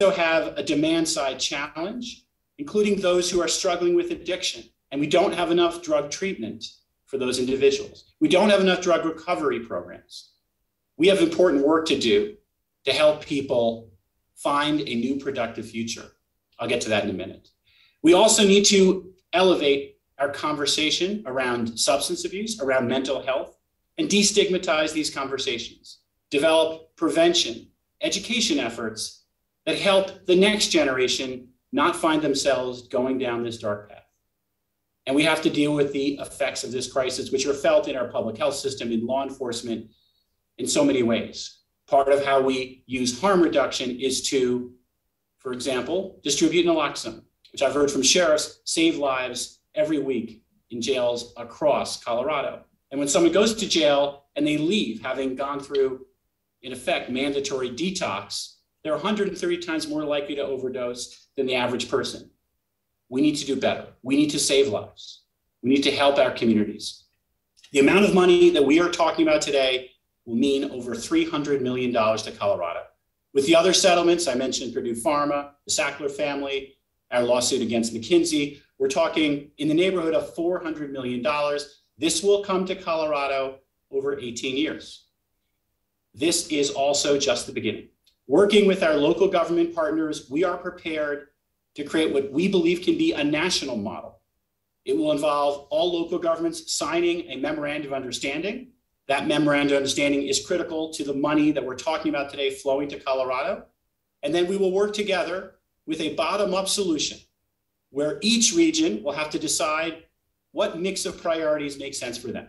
also have a demand side challenge, including those who are struggling with addiction. And we don't have enough drug treatment for those individuals. We don't have enough drug recovery programs. We have important work to do to help people find a new productive future. I'll get to that in a minute. We also need to elevate our conversation around substance abuse, around mental health, and destigmatize these conversations, develop prevention, education efforts that help the next generation not find themselves going down this dark path. And we have to deal with the effects of this crisis, which are felt in our public health system, in law enforcement, in so many ways. Part of how we use harm reduction is to, for example, distribute naloxone, which I've heard from sheriffs save lives every week in jails across Colorado. And when someone goes to jail and they leave, having gone through, in effect, mandatory detox, they're 130 times more likely to overdose than the average person. We need to do better. We need to save lives. We need to help our communities. The amount of money that we are talking about today will mean over $300 million to Colorado. With the other settlements, I mentioned Purdue Pharma, the Sackler family, our lawsuit against McKinsey, we're talking in the neighborhood of $400 million. This will come to Colorado over 18 years. This is also just the beginning. Working with our local government partners, we are prepared to create what we believe can be a national model. It will involve all local governments signing a memorandum of understanding that memorandum of understanding is critical to the money that we're talking about today flowing to Colorado. And then we will work together with a bottom up solution where each region will have to decide what mix of priorities makes sense for them.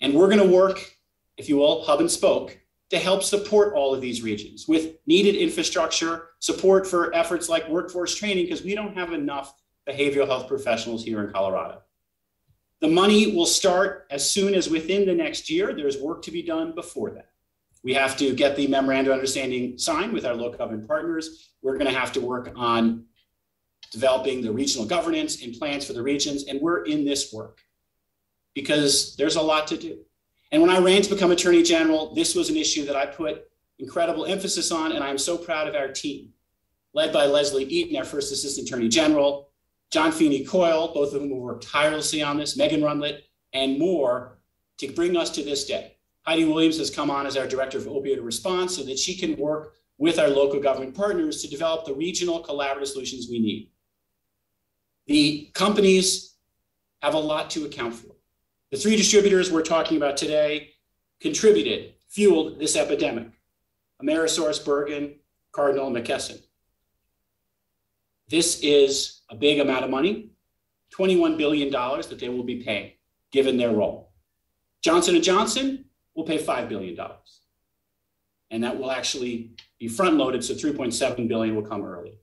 And we're going to work, if you will, hub and spoke to help support all of these regions with needed infrastructure, support for efforts like workforce training, because we don't have enough behavioral health professionals here in Colorado. The money will start as soon as within the next year. There's work to be done before that. We have to get the memorandum of understanding signed with our local government partners. We're going to have to work on developing the regional governance and plans for the regions. And we're in this work because there's a lot to do. And when I ran to become Attorney General, this was an issue that I put incredible emphasis on. And I'm so proud of our team, led by Leslie Eaton, our first Assistant Attorney General, John Feeney Coyle, both of whom have worked tirelessly on this, Megan Runlett, and more to bring us to this day. Heidi Williams has come on as our Director of Opioid Response so that she can work with our local government partners to develop the regional collaborative solutions we need. The companies have a lot to account for. The three distributors we're talking about today contributed, fueled this epidemic. AmerisourceBergen, Cardinal, and McKesson. This is a big amount of money, $21 billion that they will be paying, given their role. Johnson & Johnson will pay $5 billion. And that will actually be front loaded, so 3.7 billion will come early.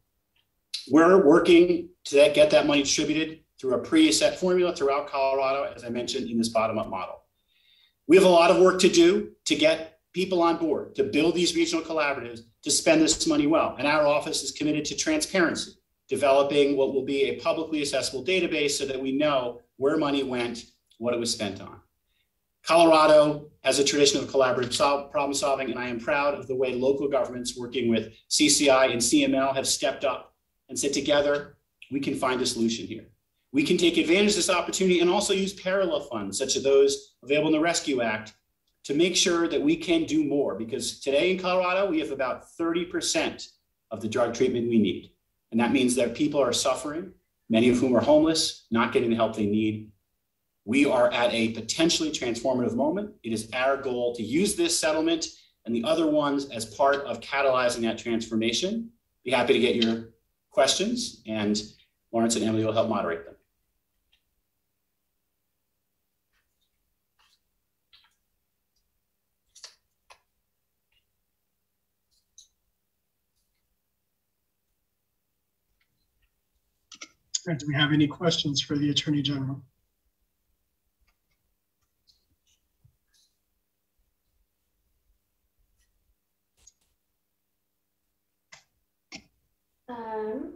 We're working to get that money distributed through a preset formula throughout Colorado, as I mentioned in this bottom-up model. We have a lot of work to do to get people on board, to build these regional collaboratives, to spend this money well. And our office is committed to transparency developing what will be a publicly accessible database so that we know where money went, what it was spent on. Colorado has a tradition of collaborative sol problem solving, and I am proud of the way local governments working with CCI and CML have stepped up and said together, we can find a solution here. We can take advantage of this opportunity and also use parallel funds, such as those available in the Rescue Act, to make sure that we can do more. Because today in Colorado, we have about 30% of the drug treatment we need. And that means that people are suffering, many of whom are homeless, not getting the help they need. We are at a potentially transformative moment. It is our goal to use this settlement and the other ones as part of catalyzing that transformation. Be happy to get your questions, and Lawrence and Emily will help moderate them. Do we have any questions for the Attorney General? Um,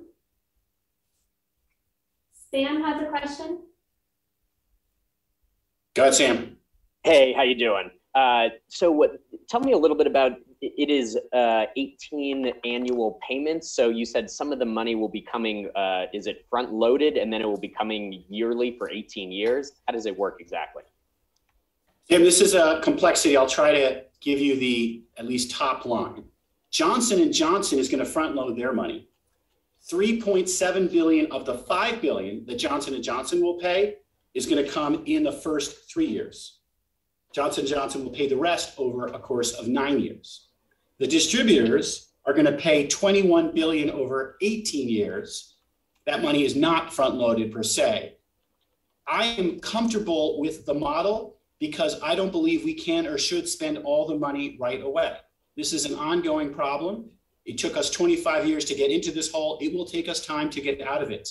Sam has a question. Go ahead, Sam. Hey, how you doing? Uh, so what, tell me a little bit about, it is uh, 18 annual payments. So you said some of the money will be coming, uh, is it front loaded and then it will be coming yearly for 18 years? How does it work exactly? Tim, this is a complexity. I'll try to give you the at least top line. Johnson and Johnson is going to front load their money. 3.7 billion of the 5 billion that Johnson and Johnson will pay is going to come in the first 3 years. Johnson Johnson will pay the rest over a course of 9 years. The distributors are going to pay 21 billion over 18 years. That money is not front loaded per se. I am comfortable with the model because I don't believe we can or should spend all the money right away. This is an ongoing problem. It took us 25 years to get into this hole. It will take us time to get out of it.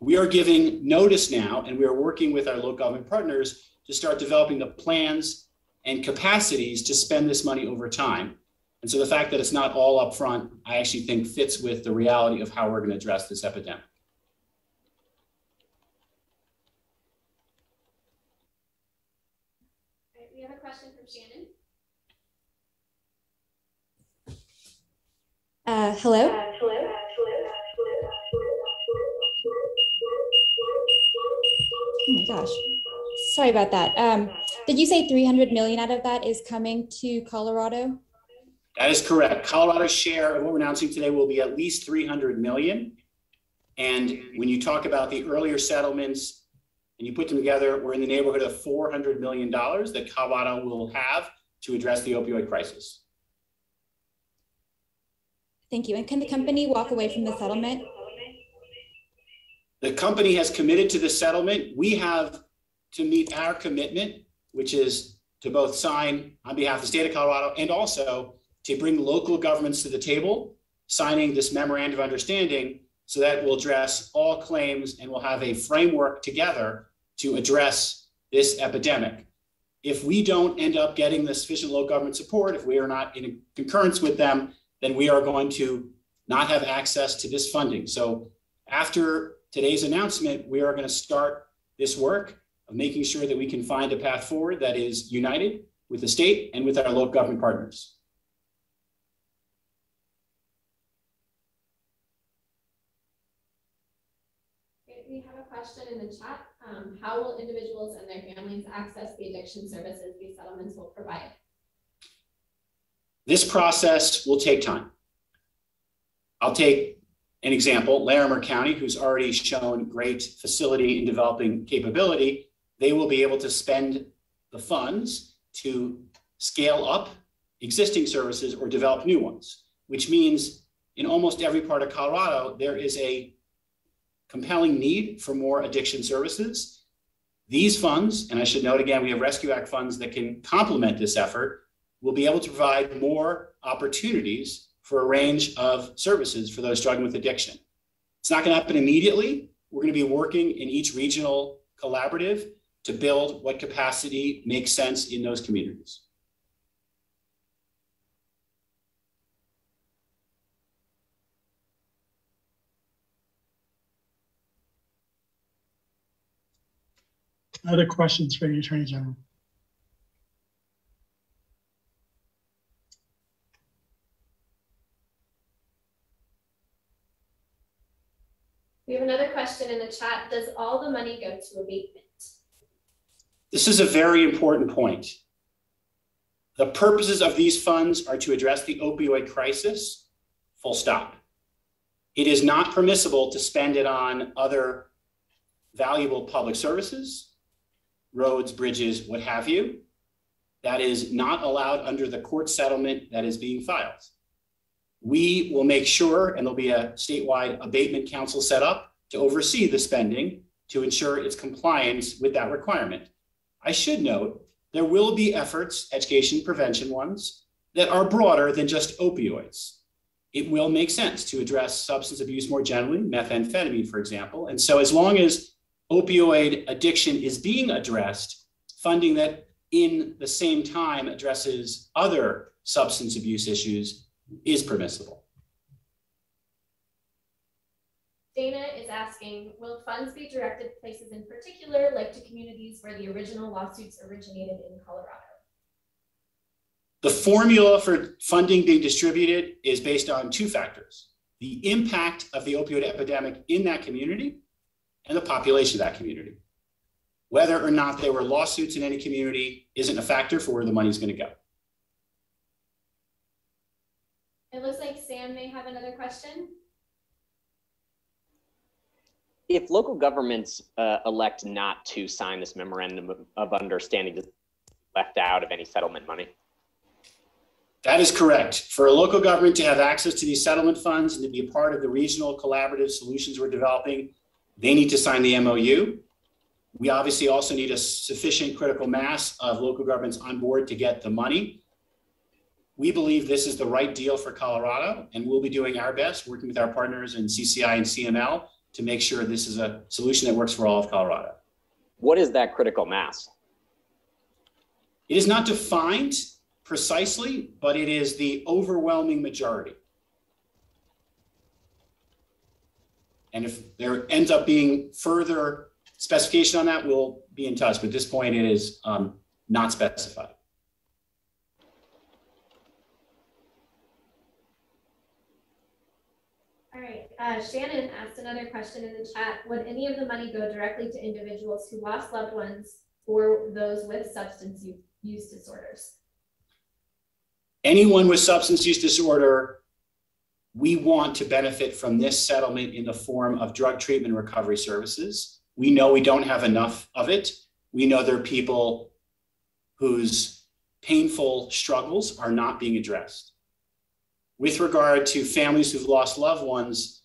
We are giving notice now, and we are working with our local government partners to start developing the plans and capacities to spend this money over time. And so the fact that it's not all upfront, I actually think fits with the reality of how we're going to address this epidemic. we have a question from Shannon. Uh, hello? Uh, hello. Oh my gosh. Sorry about that. Um, did you say 300 million out of that is coming to Colorado? That is correct. Colorado's share of what we're announcing today will be at least 300 million. And when you talk about the earlier settlements and you put them together, we're in the neighborhood of $400 million that Colorado will have to address the opioid crisis. Thank you. And can the company walk away from the settlement? The company has committed to the settlement. We have to meet our commitment, which is to both sign on behalf of the state of Colorado and also to bring local governments to the table, signing this memorandum of understanding so that we'll address all claims and we'll have a framework together to address this epidemic. If we don't end up getting the sufficient local government support, if we are not in concurrence with them, then we are going to not have access to this funding. So after today's announcement, we are going to start this work of making sure that we can find a path forward that is united with the state and with our local government partners. We have a question in the chat. Um, how will individuals and their families access the addiction services these settlements will provide? This process will take time. I'll take an example, Larimer County, who's already shown great facility in developing capability, they will be able to spend the funds to scale up existing services or develop new ones, which means in almost every part of Colorado, there is a compelling need for more addiction services. These funds, and I should note again, we have Rescue Act funds that can complement this effort, will be able to provide more opportunities for a range of services for those struggling with addiction. It's not going to happen immediately. We're going to be working in each regional collaborative to build what capacity makes sense in those communities. Other questions for the Attorney General? We have another question in the chat. Does all the money go to abatement? This is a very important point. The purposes of these funds are to address the opioid crisis, full stop. It is not permissible to spend it on other valuable public services, roads, bridges, what have you. That is not allowed under the court settlement that is being filed. We will make sure, and there'll be a statewide abatement council set up to oversee the spending to ensure its compliance with that requirement. I should note there will be efforts, education prevention ones, that are broader than just opioids. It will make sense to address substance abuse more generally, methamphetamine, for example. And so, as long as opioid addiction is being addressed, funding that in the same time addresses other substance abuse issues is permissible. Dana is asking, will funds be directed to places in particular, like to communities where the original lawsuits originated in Colorado? The formula for funding being distributed is based on two factors the impact of the opioid epidemic in that community and the population of that community. Whether or not there were lawsuits in any community isn't a factor for where the money's going to go. It looks like Sam may have another question. If local governments uh, elect not to sign this memorandum of- understanding, is left out of any settlement money? That is correct. For a local government to have access to these settlement funds and to be a part of the regional collaborative solutions we're developing, they need to sign the MOU. We obviously also need a sufficient critical mass of local governments on board to get the money. We believe this is the right deal for Colorado, and we'll be doing our best, working with our partners in CCI and CML to make sure this is a solution that works for all of Colorado. What is that critical mass? It is not defined precisely, but it is the overwhelming majority. And if there ends up being further specification on that, we'll be in touch. But at this point, it is um, not specified. All right, uh, Shannon asked another question in the chat. Would any of the money go directly to individuals who lost loved ones or those with substance use disorders? Anyone with substance use disorder, we want to benefit from this settlement in the form of drug treatment recovery services. We know we don't have enough of it. We know there are people whose painful struggles are not being addressed. With regard to families who've lost loved ones,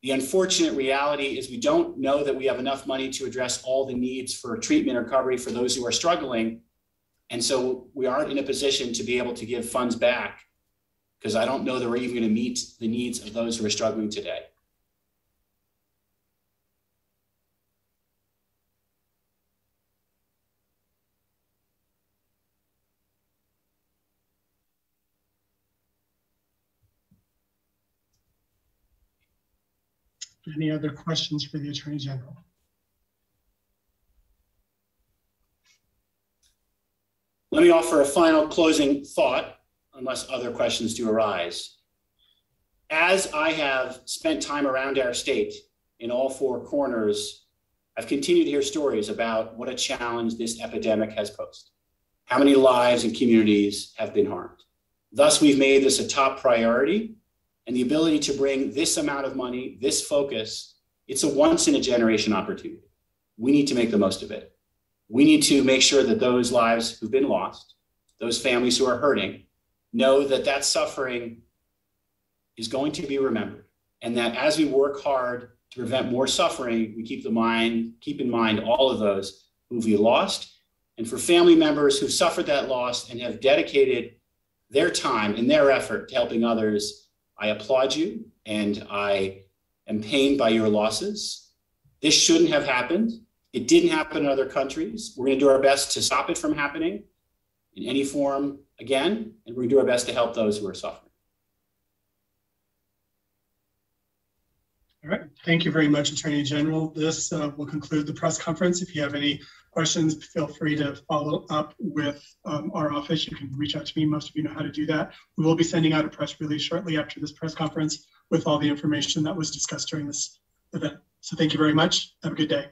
the unfortunate reality is we don't know that we have enough money to address all the needs for treatment recovery for those who are struggling. And so we aren't in a position to be able to give funds back because I don't know that we're even going to meet the needs of those who are struggling today. Any other questions for the Attorney General? Let me offer a final closing thought, unless other questions do arise. As I have spent time around our state in all four corners, I've continued to hear stories about what a challenge this epidemic has posed. How many lives and communities have been harmed. Thus, we've made this a top priority and the ability to bring this amount of money, this focus, it's a once in a generation opportunity. We need to make the most of it. We need to make sure that those lives who've been lost, those families who are hurting, know that that suffering is going to be remembered. And that as we work hard to prevent more suffering, we keep the mind, keep in mind all of those who've we lost. And for family members who've suffered that loss and have dedicated their time and their effort to helping others, I applaud you and I am pained by your losses. This shouldn't have happened. It didn't happen in other countries. We're going to do our best to stop it from happening in any form again, and we're going to do our best to help those who are suffering. All right, thank you very much, Attorney General. This uh, will conclude the press conference. If you have any questions, feel free to follow up with um, our office. You can reach out to me. Most of you know how to do that. We will be sending out a press release shortly after this press conference with all the information that was discussed during this event. So thank you very much. Have a good day.